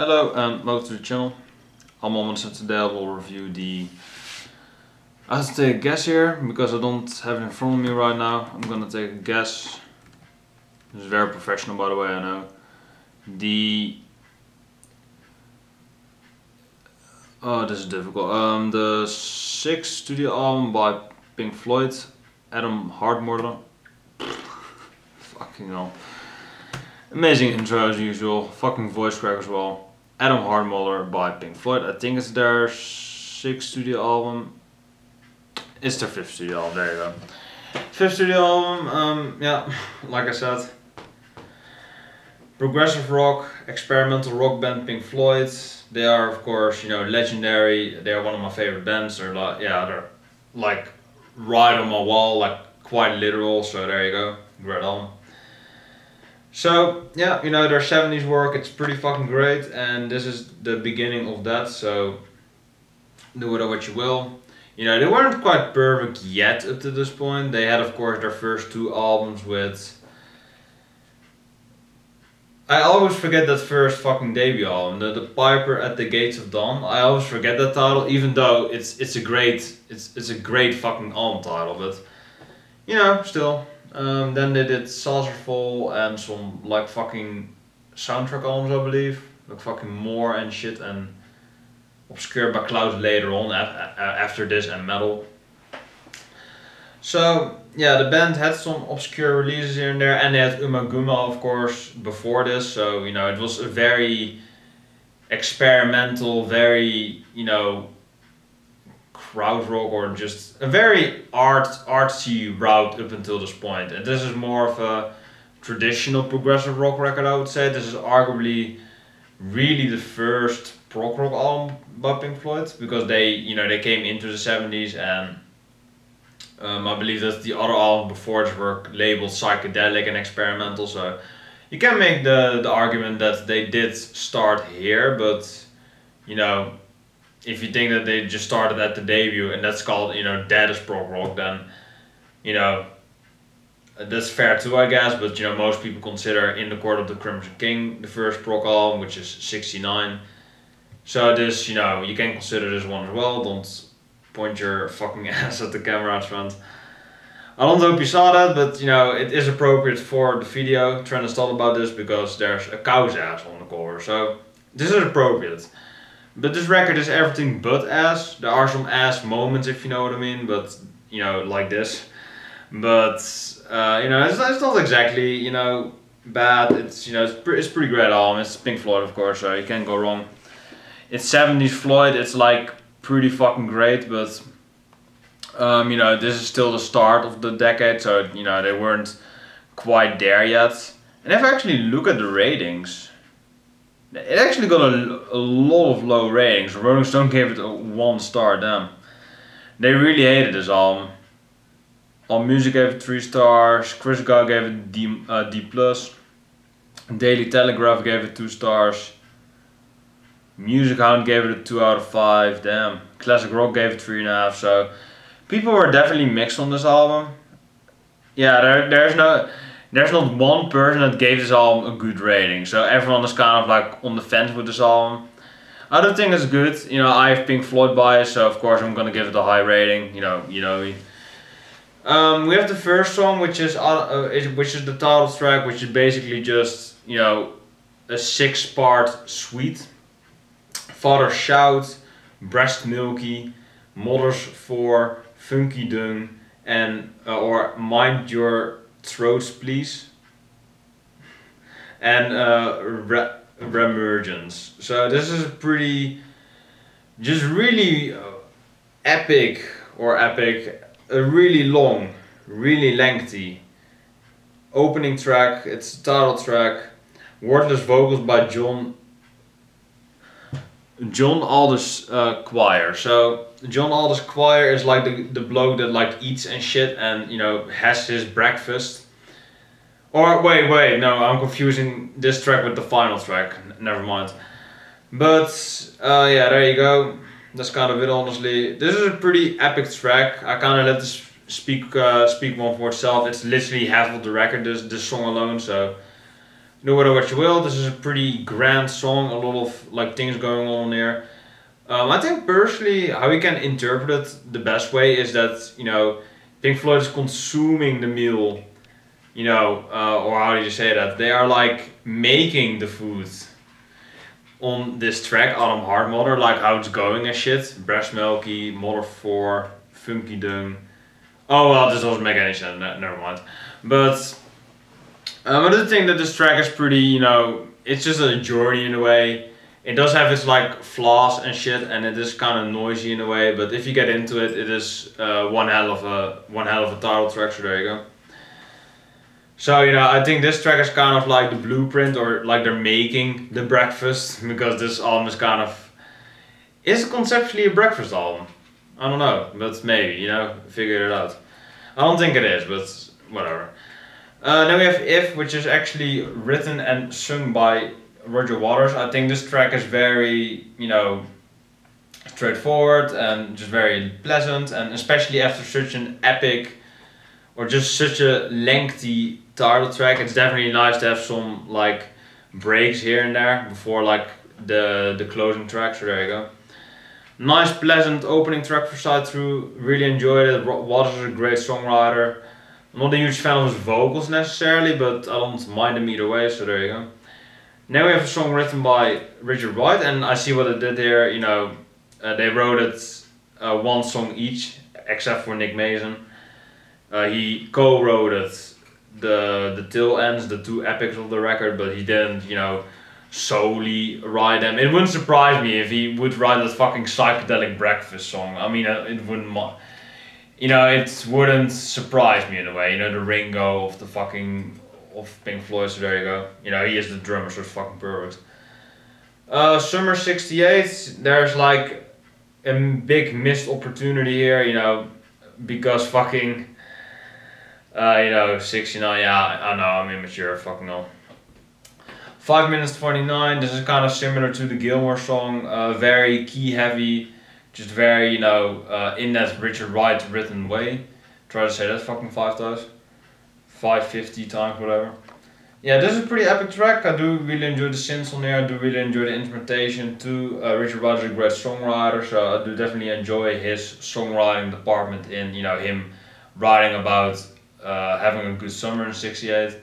Hello and welcome to the channel. I'm Moments and today I will review the... I have to take a guess here because I don't have it in front of me right now. I'm gonna take a guess. This is very professional by the way, I know. The... Oh, this is difficult. Um, the sixth studio album by Pink Floyd, Atom Heart Mother. Fucking hell. Amazing intro as usual, fucking voice crack as well. Atom Heart Mother by Pink Floyd. I think it's their sixth studio album. It's their fifth studio album. There you go. Fifth studio album. Um, yeah, like I said, progressive rock, experimental rock band Pink Floyd. They are of course you know legendary. They are one of my favorite bands. They're like yeah they're like right on my wall, like quite literal. So there you go. Great album. So yeah, you know their 70s work, it's pretty fucking great and this is the beginning of that, so do it what you will. You know, they weren't quite perfect yet up to this point. They had of course their first two albums with I always forget that first fucking debut album, the, the Piper at the Gates of Dawn. I always forget that title, even though it's it's a great it's it's a great fucking album title, but you know, still um, then they did Saucerful and some like fucking soundtrack albums, I believe. Like fucking more and shit and Obscured by Clouds later on after this and Meddle. So yeah, the band had some obscure releases here and there, and they had Ummagumma of course before this. So you know it was a very experimental, very you know krautrock or just a very art artsy route up until this point. And this is more of a traditional progressive rock record, I would say. This is arguably really the first prog rock album by Pink Floyd because they, you know, they came into the 70s and um, I believe that the other album before this were labeled psychedelic and experimental. So you can make the, the argument that they did start here, but you know, if you think that they just started at the debut and that's called you know dead as prog rock, then you know that's fair too, I guess. But you know most people consider In the Court of the Crimson King the first prog album, which is '69. So this, you know, you can consider this one as well. Don't point your fucking ass at the camera out front. I don't hope you saw that, but you know, it is appropriate for the video. Trent has thought about this because there's a cow's ass on the cover, so this is appropriate. But this record is everything but ass. There are some ass moments, if you know what I mean, but you know, like this. But uh, you know, it's, it's not exactly you know bad. It's you know it's, pre- it's pretty great album. It's Pink Floyd, of course, so you can't go wrong. It's 70s Floyd. It's like pretty fucking great, but um, you know this is still the start of the decade, so you know they weren't quite there yet. And if I actually look at the ratings, it actually got a, a lot of low ratings. Rolling Stone gave it a one star. Damn, they really hated this album. All Music gave it three stars. Christgau gave it D, uh, D plus. Daily Telegraph gave it two stars. Music Hound gave it a two out of five. Damn, Classic Rock gave it three and a half. So people were definitely mixed on this album. Yeah, there, there's no there's not one person that gave this album a good rating. So everyone is kind of like on the fence with this album. I don't think it's good. You know, I have Pink Floyd bias, so of course I'm gonna give it a high rating. You know, you know. Um, we have the first song, which is uh, which is the title track, which is basically just you know a six-part suite. Father shout, breast milky, mothers for funky dung, and uh, or mind your throats please. And uh, re- remergence. So this is pretty just really uh, epic or epic a really long really lengthy opening track. It's the title track. Wordless vocals by john John Alldis uh, Choir. So John Alldis Choir is like the, the bloke that like eats and shit and you know has his breakfast. Or wait, wait, no, I'm confusing this track with the final track. Never mind. But uh, yeah, there you go. That's kind of it, honestly. This is a pretty epic track. I kind of let this speak uh, speak one for itself. It's literally half of the record. This this song alone. So do whatever what you will. This is a pretty grand song, a lot of like things going on there. Um, I think personally, how we can interpret it the best way is that you know, Pink Floyd is consuming the meal, you know, uh, or how do you say that? They are like making the food on this track, Atom Heart Mother, like how it's going and shit. Breast Milky, Mother 4, Funky Dung. Oh well, this doesn't make any sense, never mind. But um, I do that this track is pretty, you know, it's just a journey in a way. It does have its like flaws and shit, and it is kind of noisy in a way. But if you get into it, it is uh, one hell of a one hell of a title track. So there you go. So you know, I think this track is kind of like the blueprint, or like they're making the breakfast because this album is kind of is conceptually a breakfast album. I don't know, but maybe you know, figure it out. I don't think it is, but whatever. Uh, then we have If, which is actually written and sung by Roger Waters. I think this track is very, you know, straightforward and just very pleasant, and especially after such an epic or just such a lengthy title track, it's definitely nice to have some like breaks here and there before like the the closing track. So there you go. Nice, pleasant opening track for side through. Really enjoyed it. Waters is a great songwriter. I'm not a huge fan of his vocals necessarily, but I don't mind them either way, so there you go. Now we have a song written by Richard Wright, and I see what they did here. You know, uh, they wrote it uh, one song each, except for Nick Mason. Uh, he co-wrote it, the the tail ends, the two epics of the record, but he didn't, you know, solely write them. It wouldn't surprise me if he would write that fucking psychedelic breakfast song. I mean, uh, it wouldn't you know, it wouldn't surprise me in a way. You know, the Ringo of the fucking of Pink Floyd. So there you go. You know, he is the drummer, so it's fucking perfect. Uh, Summer '68. There's like a big missed opportunity here. You know, because fucking. Uh, you know, 69, yeah, I know, I'm immature, fucking no. 5 minutes 29, this is kind of similar to the Gilmour song, uh, very key heavy, just very, you know, uh, in that Richard Wright written way. Try to say that fucking five times. 550 times, whatever. Yeah, this is a pretty epic track. I do really enjoy the synths on there. I do really enjoy the instrumentation too. Uh, Richard Wright is a great songwriter, so I do definitely enjoy his songwriting department in, you know, him writing about uh, having a good summer in 68.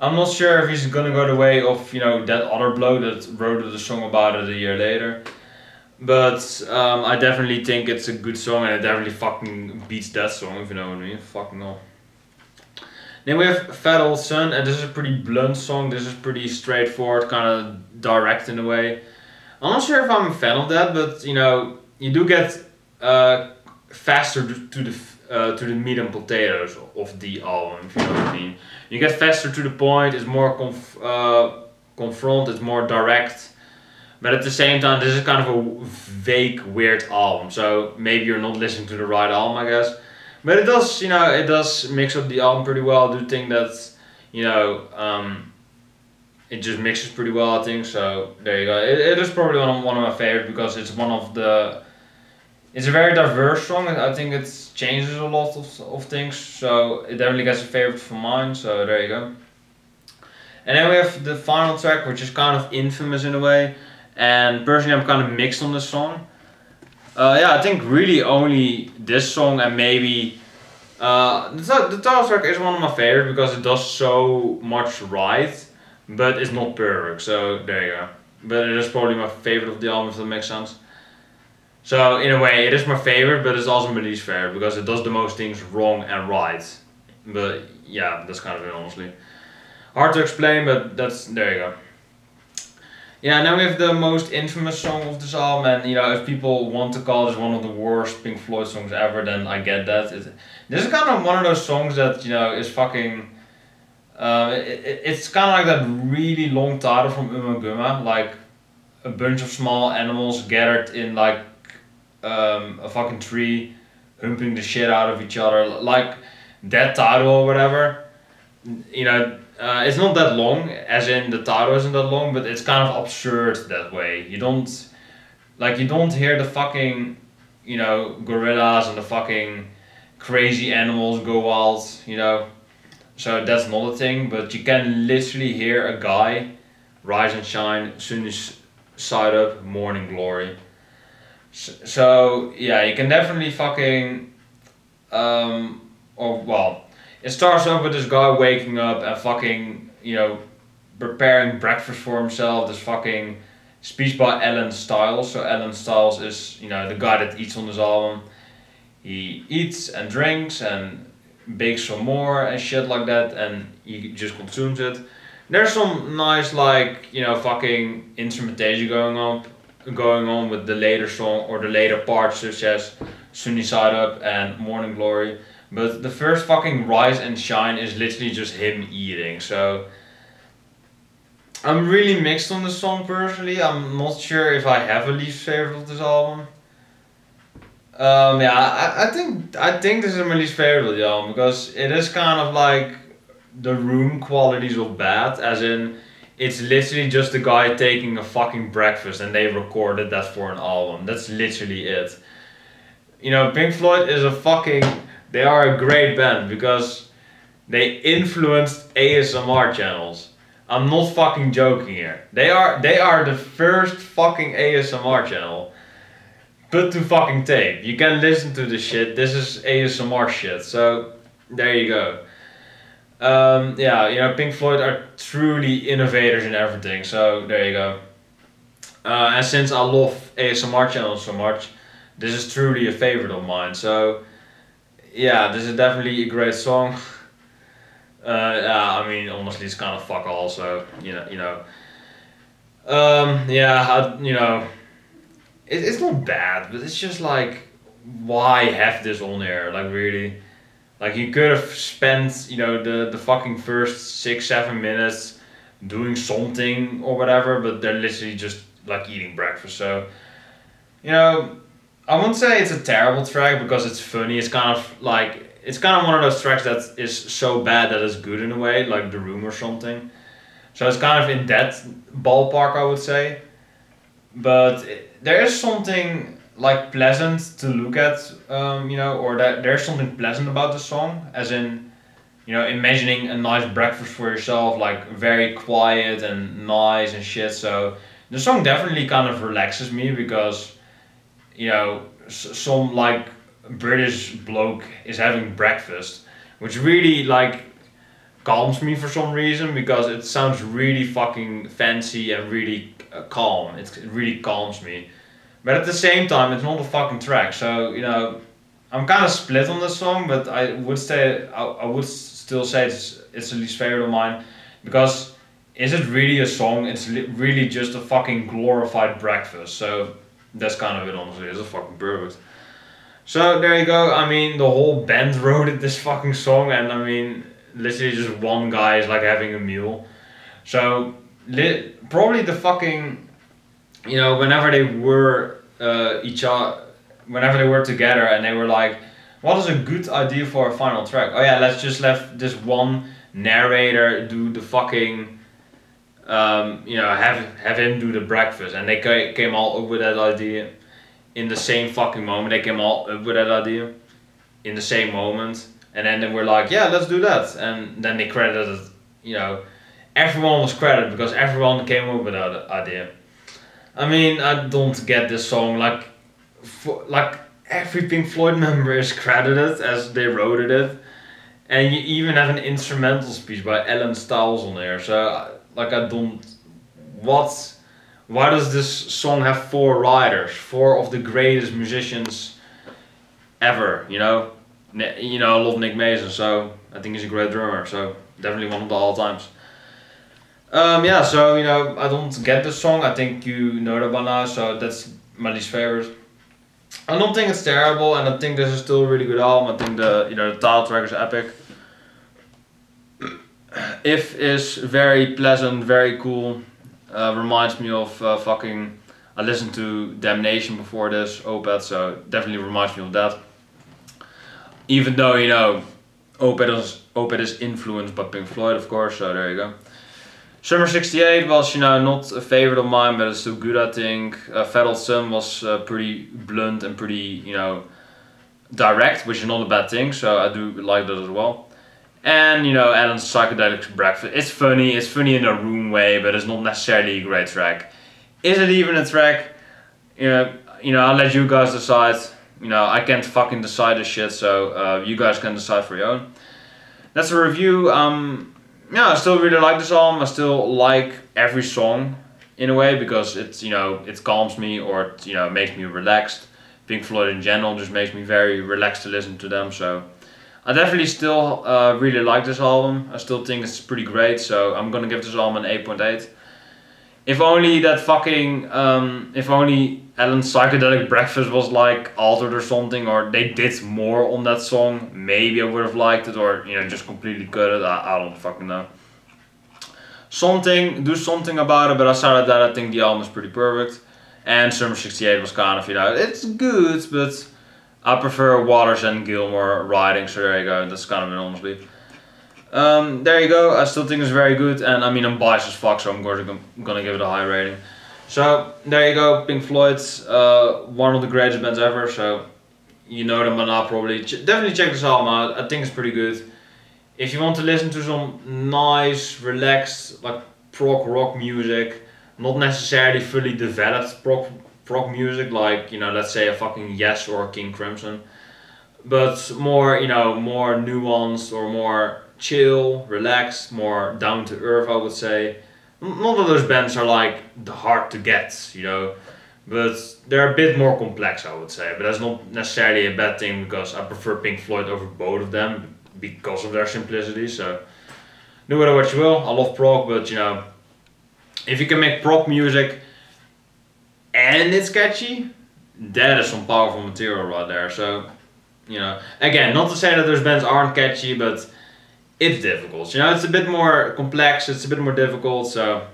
I'm not sure if he's gonna go the way of, you know, that other bloke that wrote the song about it a year later. But um, I definitely think it's a good song and it definitely fucking beats that song, if you know what I mean. Fucking no. Then we have Fat Old Sun, and this is a pretty blunt song. This is pretty straightforward, kind of direct in a way. I'm not sure if I'm a fan of that, but you know, you do get uh, faster to the uh, to the meat and potatoes of the album, if you know what I mean. You get faster to the point. It's more conf- uh, confront. It's more direct but at the same time, this is kind of a vague, weird album. So maybe you're not listening to the right album, I guess. But it does, you know, it does mix up the album pretty well. I do think that, you know, um, it just mixes pretty well, I think. So there you go. It, it is probably one of, one of my favorites because it's one of the. It's a very diverse song. I think it changes a lot of, of things. So it definitely gets a favorite for mine. So there you go. And then we have the final track, which is kind of infamous in a way and personally I'm kind of mixed on this song. Uh, yeah, I think really only this song and maybe uh, the, the title track is one of my favorites because it does so much right, but it's not perfect. So there you go. But it is probably my favorite of the album, if that makes sense. So in a way, it is my favorite, but it's also my least favorite because it does the most things wrong and right. But yeah, that's kind of it, honestly. Hard to explain, but that's there you go. Yeah, now we have the most infamous song of this album, and you know, if people want to call this one of the worst Pink Floyd songs ever, then I get that. It, this is kind of one of those songs that you know is fucking. Uh, it, it's kind of like that really long title from Ummagumma, like a bunch of small animals gathered in like um, a fucking tree, humping the shit out of each other, like that title or whatever. You know, uh, it's not that long, as in the title isn't that long, but it's kind of absurd that way. You don't, like, you don't hear the fucking, you know, gorillas and the fucking crazy animals go wild, you know. so that's not a thing. But you can literally hear a guy, rise and shine, sunny side up, morning glory. So, so yeah, you can definitely fucking, um, or well, it starts off with this guy waking up and fucking, you know, preparing breakfast for himself. This fucking speech by Alan Stiles. So Alan Stiles is, you know, the guy that eats on this album. He eats and drinks and bakes some more and shit like that, and he just consumes it. There's some nice like you know fucking instrumentation going on, going on with the later song or the later parts such as Sunny Side Up and Morning Glory. But the first fucking Rise and Shine is literally just him eating. So I'm really mixed on this song personally. I'm not sure if I have a least favorite of this album. Um, yeah, I, I think I think this is my least favorite of the album because it is kind of like the room qualities of bad, as in it's literally just a guy taking a fucking breakfast and they recorded that for an album. That's literally it. You know, Pink Floyd is a fucking they are a great band because they influenced ASMR channels. I'm not fucking joking here. They are they are the first fucking ASMR channel. Put to fucking tape. You can listen to the shit. This is ASMR shit. So there you go. Um, yeah, you know, Pink Floyd are truly innovators in everything. So there you go. Uh, and since I love ASMR channels so much, this is truly a favorite of mine. So yeah, this is definitely a great song. Uh, yeah, I mean, honestly, it's kind of fuck all. So you know, you know. Um, yeah, I, you know, it, it's not bad, but it's just like, why have this on there? Like really, like you could have spent, you know, the the fucking first six seven minutes doing something or whatever, but they're literally just like eating breakfast. So, you know, I won't say it's a terrible track because it's funny. It's kind of like it's kind of one of those tracks that is so bad that it's good in a way, like The Room or something. So it's kind of in that ballpark, I would say. But it, there is something like pleasant to look at, um, you know, or that there's something pleasant about the song, as in, you know, imagining a nice breakfast for yourself, like very quiet and nice and shit. So the song definitely kind of relaxes me because you know, some like British bloke is having breakfast, which really like calms me for some reason because it sounds really fucking fancy and really uh, calm. It really calms me. But at the same time, it's not a fucking track. So you know, I'm kind of split on this song, but I would say I, I would still say it's it's the least favorite of mine because is it really a song? It's really just a fucking glorified breakfast. So that's kind of it honestly. It's a fucking perfect. So there you go. I mean, the whole band wrote this fucking song, and I mean, literally just one guy is like having a meal. So li- probably the fucking, you know, whenever they were uh, each other, whenever they were together, and they were like, "What is a good idea for a final track?" Oh yeah, let's just let this one narrator do the fucking um, you know, have have him do the breakfast, and they came all up with that idea in the same fucking moment. They came all up with that idea in the same moment, and then they were like, "Yeah, let's do that," and then they credited, you know, everyone was credited because everyone came up with that idea. I mean, I don't get this song like, for, like every Pink Floyd member is credited as they wrote it, and you even have an instrumental speech by Alan Stiles on there. So like I don't what why does this song have four writers? Four of the greatest musicians ever you know? You know I love Nick Mason so I think he's a great drummer so definitely one of the all times um, yeah so you know I don't get this song. I think you know that by now so that's my least favorite. I don't think it's terrible and I think this is still a really good album. I think the you know the title track is epic if is very pleasant, very cool. Uh, reminds me of uh, fucking. I listened to Damnation before this Opeth, so definitely reminds me of that. Even though you know, Opeth is Opeth is influenced by Pink Floyd, of course. So there you go. Summer '68 was you know not a favorite of mine, but it's still good. I think. Uh, Sun was uh, pretty blunt and pretty you know direct, which is not a bad thing. So I do like that as well. And you know, Alan's psychedelic breakfast. It's funny. It's funny in a room way, but it's not necessarily a great track. Is it even a track? You know, you know, I'll let you guys decide. You know, I can't fucking decide this shit, so uh, you guys can decide for your own. That's a review. Um, yeah, I still really like this album. I still like every song in a way because it's you know it calms me or it, you know makes me relaxed. Pink Floyd in general just makes me very relaxed to listen to them. So I definitely still uh, really like this album. I still think it's pretty great. So I'm gonna give this album an 8.8. If only that fucking um, if only Alan's psychedelic breakfast was like altered or something, or they did more on that song, maybe I would have liked it, or you know just completely cut it. I, I don't fucking know something, do something about it. But aside of that, I think the album is pretty perfect. And Summer 68 was kind of, you know, it's good, but I prefer Waters and Gilmour writing, so there you go. That's kind of an honestly. Um, there you go. I still think it's very good, and I mean I'm biased as fuck, so I'm gonna gonna give it a high rating. So there you go, Pink Floyd's uh, one of the greatest bands ever. So you know them by now probably. Ch definitely check this album out. I think it's pretty good if you want to listen to some nice, relaxed, like prog rock music, not necessarily fully developed prog, prog music, like, you know, let's say a fucking Yes or King Crimson, but more, you know, more nuanced or more chill, relaxed, more down to earth, I would say. None of those bands are like the hard to get, you know, but they're a bit more complex, I would say. But that's not necessarily a bad thing because I prefer Pink Floyd over both of them because of their simplicity. So with it what you will. I love prog, but you know, if you can make prog music and it's catchy, that is some powerful material right there. So you know, again, not to say that those bands aren't catchy, but it's difficult. You know, it's a bit more complex. It's a bit more difficult. So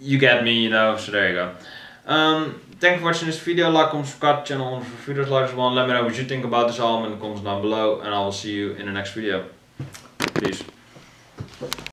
you get me. You know. So there you go. Um, thank you for watching this video. Like, comment, subscribe channel for videos like this one. Let me know what you think about this album in the comments down below. And I will see you in the next video. Peace.